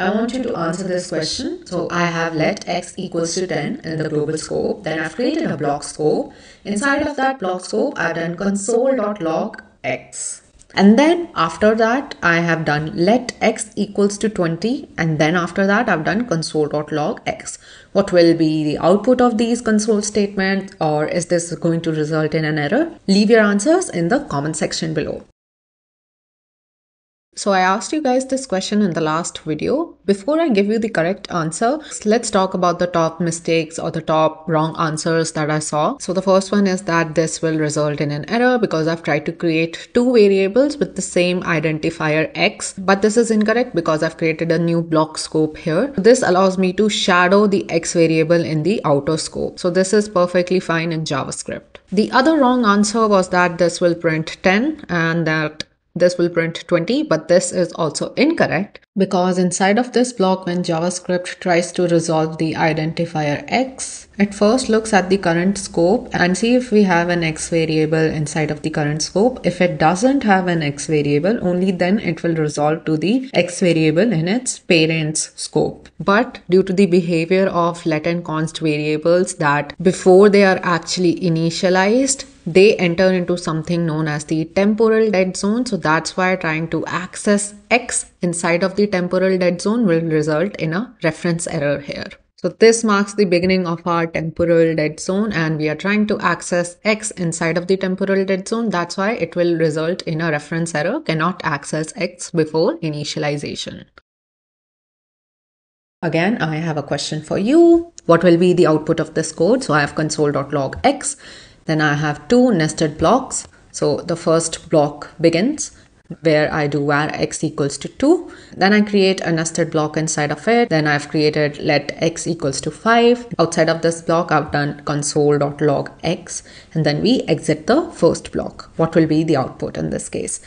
I want you to answer this question. So I have let x equals to 10 in the global scope. Then I've created a block scope. Inside of that block scope, I've done console.log x. And then after that, I have done let x equals to 20. And then after that, I've done console.log x. What will be the output of these console statements or is this going to result in an error? Leave your answers in the comment section below. So I asked you guys this question in the last video. Before I give you the correct answer, let's talk about the top mistakes or the top wrong answers that I saw. So the first one is that this will result in an error because I've tried to create two variables with the same identifier x, but this is incorrect because I've created a new block scope here. This allows me to shadow the x variable in the outer scope. So this is perfectly fine in JavaScript. The other wrong answer was that this will print 10 and that this will print 20, but this is also incorrect because inside of this block, when JavaScript tries to resolve the identifier x, it first looks at the current scope and see if we have an x variable inside of the current scope. If it doesn't have an x variable, only then it will resolve to the x variable in its parent's scope. But due to the behavior of let and const variables that before they are actually initialized, they enter into something known as the temporal dead zone. So that's why trying to access X inside of the temporal dead zone will result in a reference error here. So this marks the beginning of our temporal dead zone and we are trying to access X inside of the temporal dead zone. That's why it will result in a reference error, cannot access X before initialization. Again, I have a question for you. What will be the output of this code? So I have console.log X then I have two nested blocks. So the first block begins where I do var x equals to 2. Then I create a nested block inside of it. Then I've created let x equals to 5. Outside of this block, I've done console.log x. And then we exit the first block. What will be the output in this case?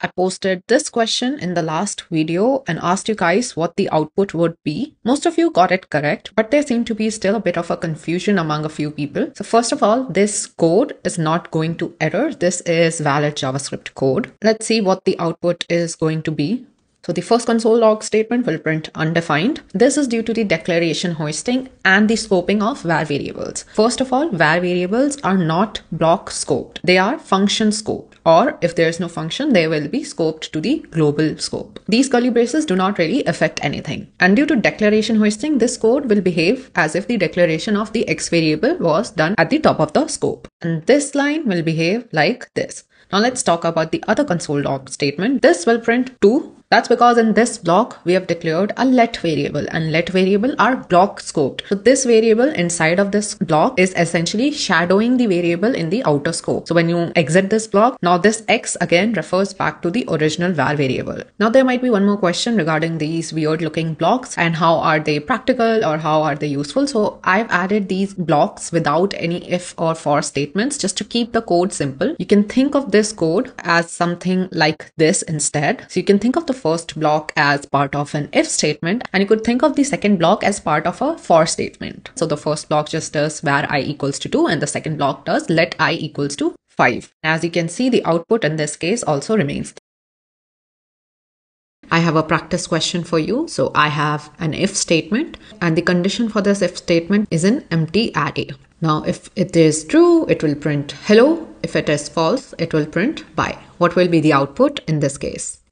I posted this question in the last video and asked you guys what the output would be. Most of you got it correct, but there seemed to be still a bit of a confusion among a few people. So first of all, this code is not going to error. This is valid JavaScript code. Let's see what the output is going to be. So the first console log statement will print undefined. This is due to the declaration hoisting and the scoping of var variables. First of all, var variables are not block scoped. They are function scoped or if there is no function, they will be scoped to the global scope. These curly braces do not really affect anything. And due to declaration hoisting, this code will behave as if the declaration of the x variable was done at the top of the scope. And this line will behave like this. Now let's talk about the other console log statement. This will print 2 that's because in this block, we have declared a let variable and let variable are block scoped. So this variable inside of this block is essentially shadowing the variable in the outer scope. So when you exit this block, now this X again refers back to the original var variable. Now there might be one more question regarding these weird looking blocks and how are they practical or how are they useful. So I've added these blocks without any if or for statements just to keep the code simple. You can think of this code as something like this instead. So you can think of the first block as part of an if statement and you could think of the second block as part of a for statement. So the first block just does var i equals to 2 and the second block does let i equals to 5. As you can see, the output in this case also remains. I have a practice question for you. So I have an if statement and the condition for this if statement is an empty array. Now, if it is true, it will print hello. If it is false, it will print bye. What will be the output in this case?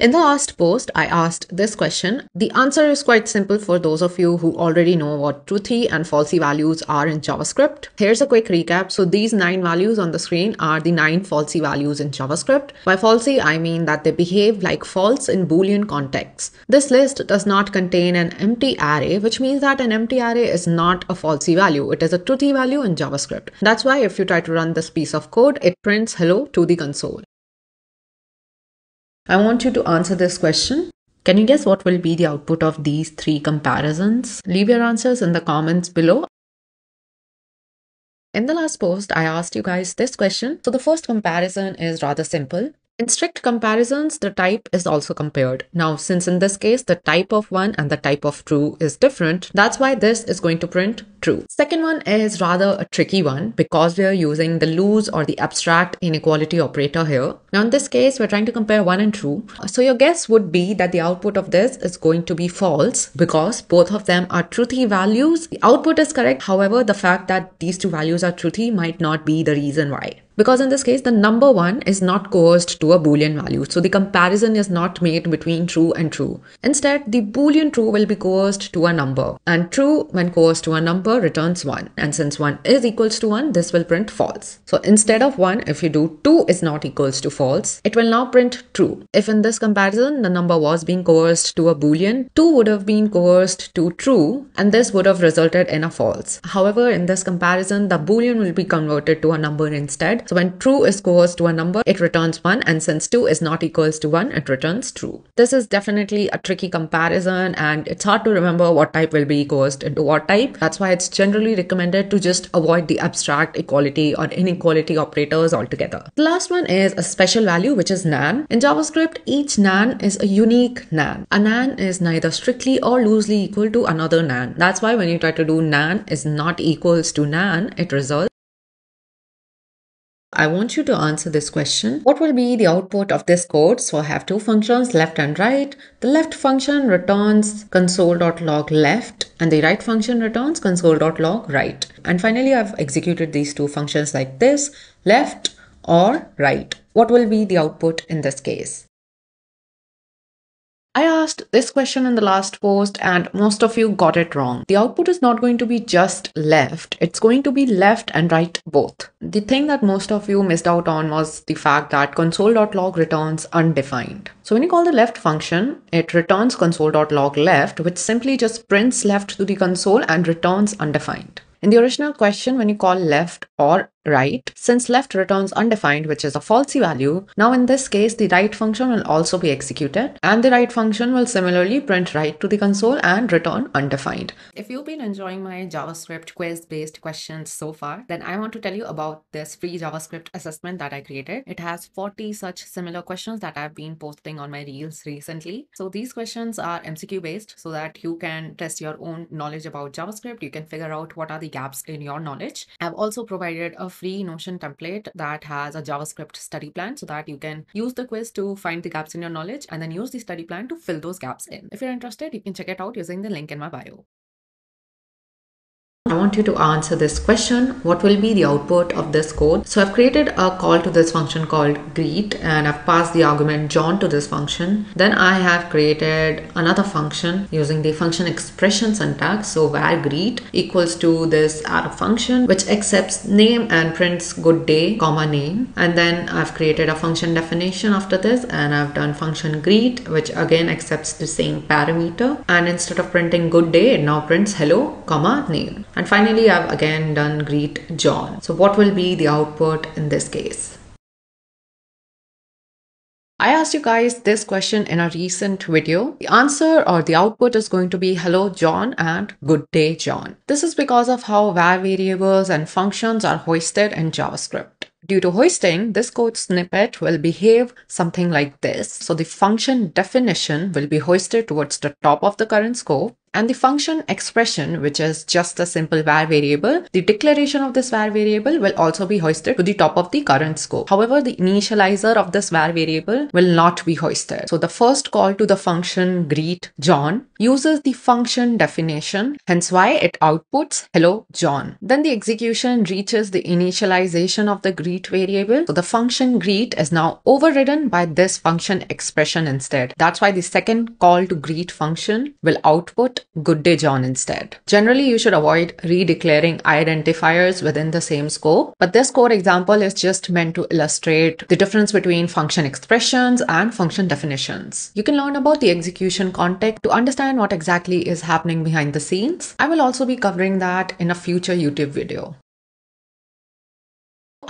In the last post, I asked this question. The answer is quite simple for those of you who already know what truthy and falsy values are in JavaScript. Here's a quick recap. So these nine values on the screen are the nine falsy values in JavaScript. By falsy, I mean that they behave like false in Boolean contexts. This list does not contain an empty array, which means that an empty array is not a falsy value. It is a truthy value in JavaScript. That's why if you try to run this piece of code, it prints hello to the console. I want you to answer this question. Can you guess what will be the output of these three comparisons? Leave your answers in the comments below. In the last post, I asked you guys this question. So the first comparison is rather simple. In strict comparisons, the type is also compared. Now, since in this case, the type of one and the type of true is different, that's why this is going to print true. Second one is rather a tricky one because we are using the loose or the abstract inequality operator here. Now in this case, we're trying to compare 1 and true. So your guess would be that the output of this is going to be false because both of them are truthy values. The output is correct. However, the fact that these two values are truthy might not be the reason why because in this case the number 1 is not coerced to a boolean value so the comparison is not made between true and true instead the boolean true will be coerced to a number and true when coerced to a number returns 1 and since 1 is equals to 1 this will print false. So instead of 1 if you do 2 is not equals to false it will now print true. If in this comparison the number was being coerced to a boolean 2 would have been coerced to true and this would have resulted in a false. However in this comparison the boolean will be converted to a number instead. So when true is coerced to a number, it returns 1 and since 2 is not equals to 1, it returns true. This is definitely a tricky comparison and it's hard to remember what type will be coerced into what type. That's why it's generally recommended to just avoid the abstract equality or inequality operators altogether. The last one is a special value which is nan. In JavaScript, each nan is a unique nan. A nan is neither strictly or loosely equal to another nan. That's why when you try to do nan is not equals to nan, it results I want you to answer this question. What will be the output of this code? So I have two functions, left and right. The left function returns console.log left and the right function returns console.log right. And finally, I've executed these two functions like this, left or right. What will be the output in this case? I asked this question in the last post and most of you got it wrong. The output is not going to be just left, it's going to be left and right both. The thing that most of you missed out on was the fact that console.log returns undefined. So when you call the left function, it returns console.log left, which simply just prints left to the console and returns undefined. In the original question, when you call left or right. Since left returns undefined, which is a falsy value, now in this case, the right function will also be executed and the right function will similarly print right to the console and return undefined. If you've been enjoying my JavaScript quiz based questions so far, then I want to tell you about this free JavaScript assessment that I created. It has 40 such similar questions that I've been posting on my reels recently. So these questions are MCQ based so that you can test your own knowledge about JavaScript. You can figure out what are the gaps in your knowledge. I've also provided a free Notion template that has a JavaScript study plan so that you can use the quiz to find the gaps in your knowledge and then use the study plan to fill those gaps in. If you're interested, you can check it out using the link in my bio. Want you to answer this question. What will be the output of this code? So I've created a call to this function called greet and I've passed the argument John to this function. Then I have created another function using the function expression syntax. So var greet equals to this arrow function which accepts name and prints good day comma name. And then I've created a function definition after this and I've done function greet which again accepts the same parameter. And instead of printing good day, it now prints hello comma name. And finally, I've again done greet John. So what will be the output in this case? I asked you guys this question in a recent video. The answer or the output is going to be hello John and good day John. This is because of how var variables and functions are hoisted in JavaScript. Due to hoisting, this code snippet will behave something like this. So the function definition will be hoisted towards the top of the current scope and the function expression, which is just a simple var variable, the declaration of this var variable will also be hoisted to the top of the current scope. However, the initializer of this var variable will not be hoisted. So the first call to the function greet John uses the function definition, hence why it outputs hello John. Then the execution reaches the initialization of the greet variable. So the function greet is now overridden by this function expression instead. That's why the second call to greet function will output good day John instead. Generally, you should avoid redeclaring identifiers within the same scope, but this core example is just meant to illustrate the difference between function expressions and function definitions. You can learn about the execution context to understand what exactly is happening behind the scenes. I will also be covering that in a future YouTube video.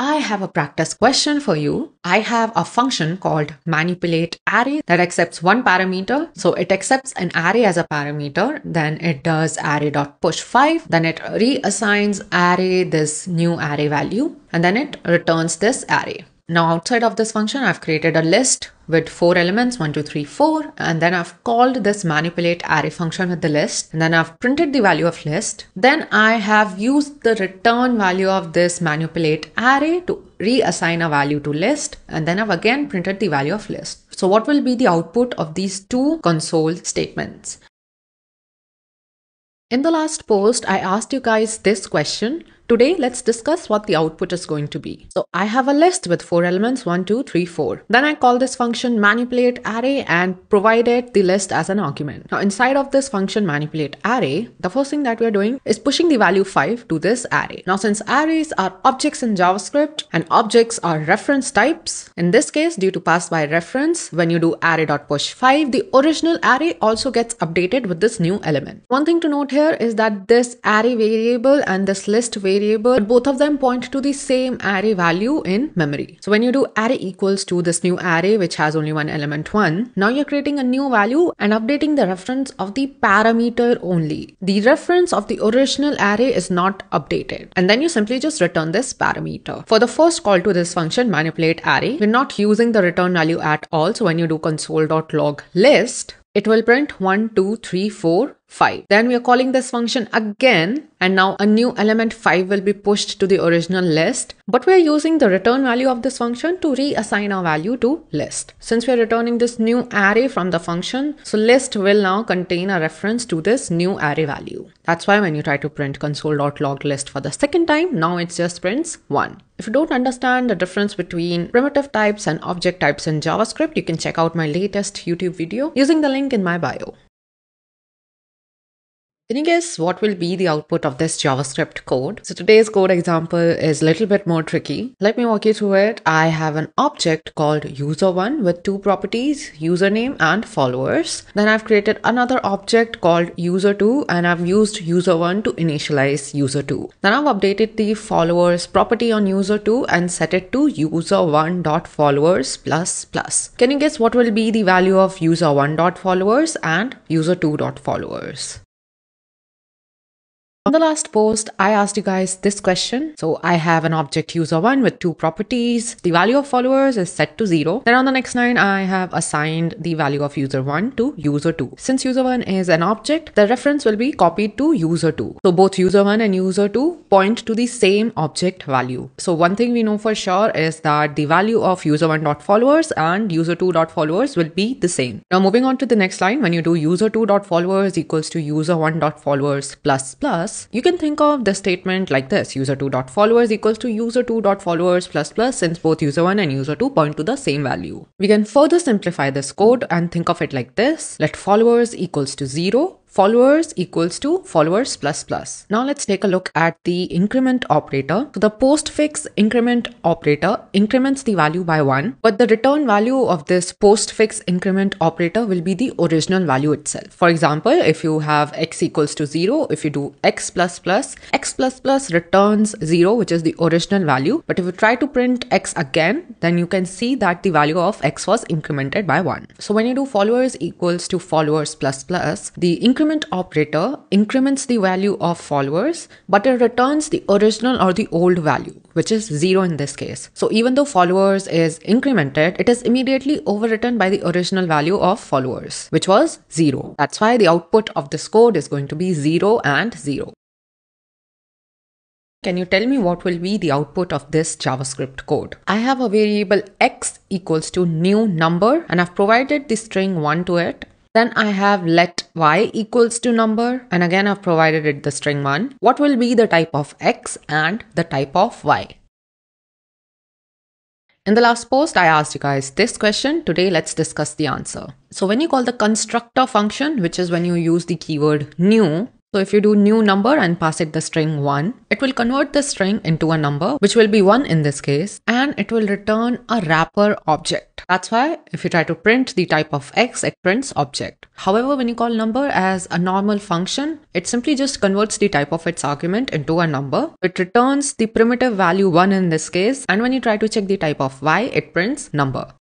I have a practice question for you. I have a function called manipulate array that accepts one parameter. So it accepts an array as a parameter, then it does array.push5, then it reassigns array this new array value, and then it returns this array. Now outside of this function, I've created a list with four elements, one, two, three, four, and then I've called this manipulate array function with the list, and then I've printed the value of list. Then I have used the return value of this manipulate array to reassign a value to list and then I've again printed the value of list. So what will be the output of these two console statements? In the last post, I asked you guys this question Today, let's discuss what the output is going to be. So I have a list with four elements, one, two, three, four. Then I call this function manipulate array and provided the list as an argument. Now inside of this function manipulate array, the first thing that we're doing is pushing the value five to this array. Now since arrays are objects in JavaScript and objects are reference types, in this case, due to pass by reference, when you do array.push five, the original array also gets updated with this new element. One thing to note here is that this array variable and this list variable variable, both of them point to the same array value in memory. So when you do array equals to this new array, which has only one element one, now you're creating a new value and updating the reference of the parameter only. The reference of the original array is not updated. And then you simply just return this parameter. For the first call to this function, manipulate array, we're not using the return value at all. So when you do console.log list, it will print 1, 2, 3, 4, 5. Then we are calling this function again and now a new element 5 will be pushed to the original list. But we are using the return value of this function to reassign our value to list. Since we are returning this new array from the function, so list will now contain a reference to this new array value. That's why when you try to print console.log list for the second time, now it just prints 1. If you don't understand the difference between primitive types and object types in JavaScript, you can check out my latest YouTube video using the link in my bio. Can you guess what will be the output of this JavaScript code? So today's code example is a little bit more tricky. Let me walk you through it. I have an object called user1 with two properties, username and followers. Then I've created another object called user2 and I've used user1 to initialize user2. Then I've updated the followers property on user2 and set it to user1.followers plus plus. Can you guess what will be the value of user1.followers and user2.followers? On the last post, I asked you guys this question. So I have an object user1 with two properties. The value of followers is set to zero. Then on the next line, I have assigned the value of user1 to user2. Since user1 is an object, the reference will be copied to user2. So both user1 and user2 point to the same object value. So one thing we know for sure is that the value of user1.followers and user2.followers will be the same. Now moving on to the next line, when you do user2.followers equals to user1.followers plus plus, you can think of the statement like this user2.followers equals to user2.followers plus plus since both user1 and user2 point to the same value. We can further simplify this code and think of it like this. Let followers equals to 0 followers equals to followers plus plus. Now let's take a look at the increment operator. So the postfix increment operator increments the value by one, but the return value of this postfix increment operator will be the original value itself. For example, if you have x equals to zero, if you do x plus plus, x plus plus returns zero, which is the original value. But if you try to print x again, then you can see that the value of x was incremented by one. So when you do followers equals to followers plus plus, the increment increment operator increments the value of followers, but it returns the original or the old value, which is zero in this case. So even though followers is incremented, it is immediately overwritten by the original value of followers, which was zero. That's why the output of this code is going to be zero and zero. Can you tell me what will be the output of this JavaScript code? I have a variable x equals to new number and I've provided the string 1 to it then I have let y equals to number and again I've provided it the string 1. What will be the type of x and the type of y? In the last post, I asked you guys this question. Today, let's discuss the answer. So when you call the constructor function, which is when you use the keyword new, so if you do new number and pass it the string 1, it will convert the string into a number, which will be 1 in this case, and it will return a wrapper object. That's why if you try to print the type of x, it prints object. However, when you call number as a normal function, it simply just converts the type of its argument into a number. It returns the primitive value 1 in this case, and when you try to check the type of y, it prints number.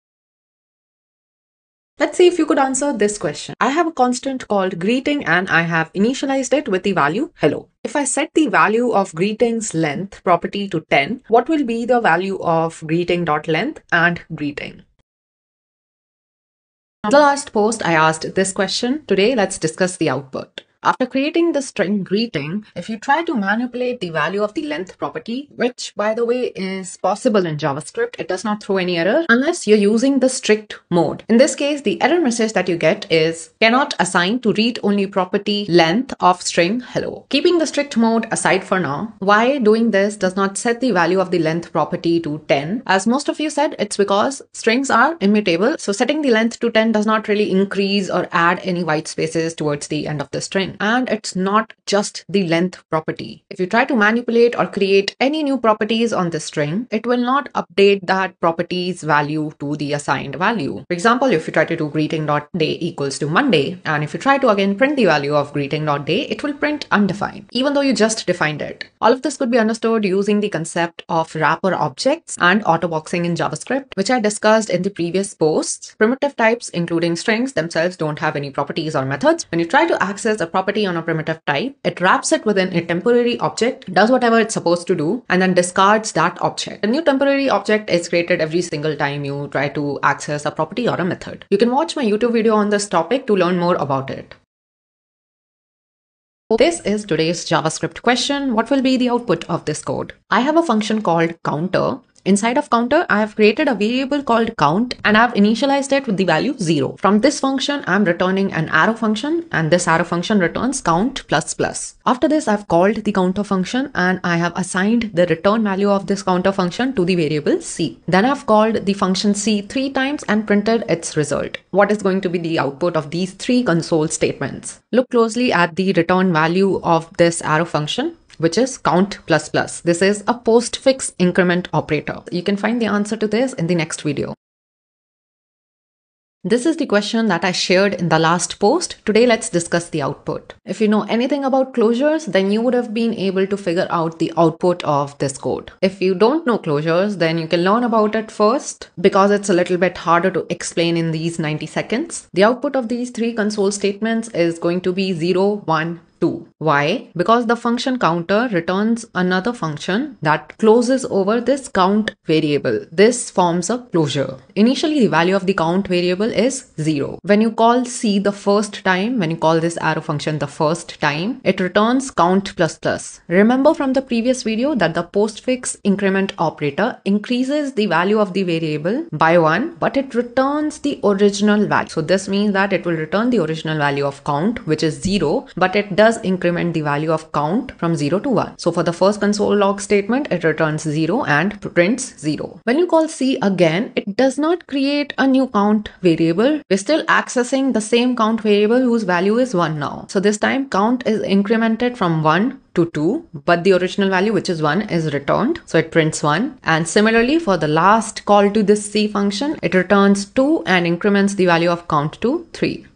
Let's see if you could answer this question. I have a constant called greeting and I have initialized it with the value hello. If I set the value of greetings length property to 10, what will be the value of greeting.length and greeting? In The last post I asked this question. Today, let's discuss the output. After creating the string greeting, if you try to manipulate the value of the length property, which by the way is possible in JavaScript, it does not throw any error unless you're using the strict mode. In this case, the error message that you get is cannot assign to read only property length of string hello. Keeping the strict mode aside for now, why doing this does not set the value of the length property to 10? As most of you said, it's because strings are immutable. So setting the length to 10 does not really increase or add any white spaces towards the end of the string. And it's not just the length property. If you try to manipulate or create any new properties on the string, it will not update that property's value to the assigned value. For example, if you try to do greeting.day equals to Monday, and if you try to again print the value of greeting.day, it will print undefined, even though you just defined it. All of this could be understood using the concept of wrapper objects and autoboxing in JavaScript, which I discussed in the previous posts. Primitive types, including strings themselves, don't have any properties or methods. When you try to access a property on a primitive type, it wraps it within a temporary object, does whatever it's supposed to do, and then discards that object. A new temporary object is created every single time you try to access a property or a method. You can watch my YouTube video on this topic to learn more about it. This is today's JavaScript question. What will be the output of this code? I have a function called counter Inside of counter, I have created a variable called count and I've initialized it with the value 0. From this function, I'm returning an arrow function and this arrow function returns count plus plus. After this, I've called the counter function and I have assigned the return value of this counter function to the variable c. Then I've called the function c three times and printed its result. What is going to be the output of these three console statements? Look closely at the return value of this arrow function which is count plus plus. This is a postfix increment operator. You can find the answer to this in the next video. This is the question that I shared in the last post. Today, let's discuss the output. If you know anything about closures, then you would have been able to figure out the output of this code. If you don't know closures, then you can learn about it first because it's a little bit harder to explain in these 90 seconds. The output of these three console statements is going to be 0, 1, 2. Why? Because the function counter returns another function that closes over this count variable. This forms a closure. Initially, the value of the count variable is 0. When you call c the first time, when you call this arrow function the first time, it returns count plus plus. Remember from the previous video that the postfix increment operator increases the value of the variable by 1, but it returns the original value. So this means that it will return the original value of count, which is 0, but it does does increment the value of count from 0 to 1. So for the first console log statement, it returns 0 and prints 0. When you call C again, it does not create a new count variable. We're still accessing the same count variable whose value is 1 now. So this time count is incremented from 1 to 2 but the original value which is 1 is returned so it prints 1 and similarly for the last call to this c function it returns 2 and increments the value of count to 3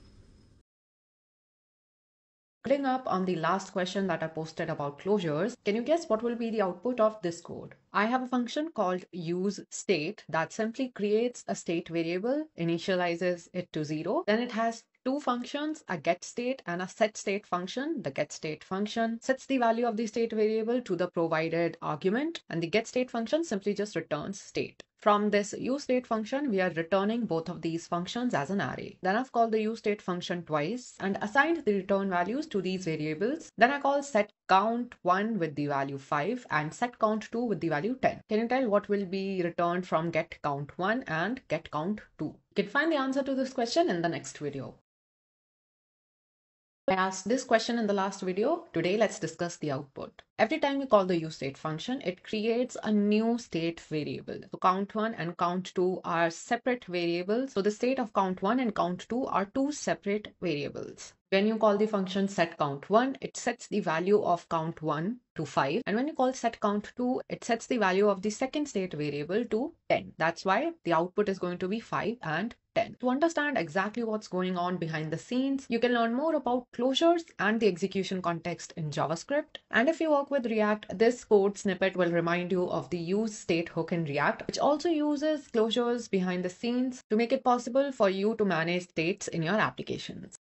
Putting up on the last question that I posted about closures, can you guess what will be the output of this code? I have a function called use state that simply creates a state variable, initializes it to zero, then it has two functions, a get state and a set state function. The get state function sets the value of the state variable to the provided argument and the get state function simply just returns state. From this useState function, we are returning both of these functions as an array. Then I've called the useState function twice and assigned the return values to these variables. Then I call set count 1 with the value 5 and set count 2 with the value 10. Can you tell what will be returned from get count 1 and get count 2? You can find the answer to this question in the next video. I asked this question in the last video. Today, let's discuss the output. Every time you call the useState function, it creates a new state variable. So count1 and count2 are separate variables. So the state of count1 and count2 are two separate variables. When you call the function set count1, it sets the value of count1 to 5. And when you call set count2, it sets the value of the second state variable to 10. That's why the output is going to be 5 and 10. To understand exactly what's going on behind the scenes, you can learn more about closures and the execution context in JavaScript. And if you work with React, this code snippet will remind you of the use state hook in React, which also uses closures behind the scenes to make it possible for you to manage states in your applications.